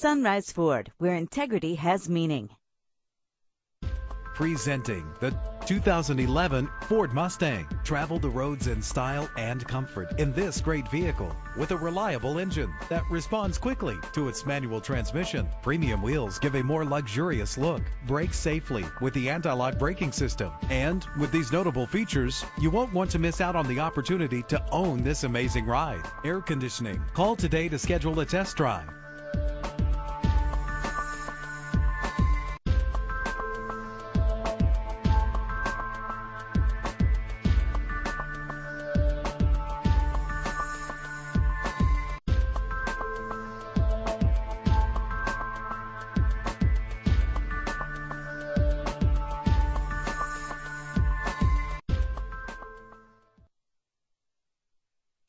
Sunrise Ford, where integrity has meaning. Presenting the 2011 Ford Mustang. Travel the roads in style and comfort in this great vehicle with a reliable engine that responds quickly to its manual transmission. Premium wheels give a more luxurious look. Brake safely with the anti-lock braking system. And with these notable features, you won't want to miss out on the opportunity to own this amazing ride. Air conditioning. Call today to schedule a test drive.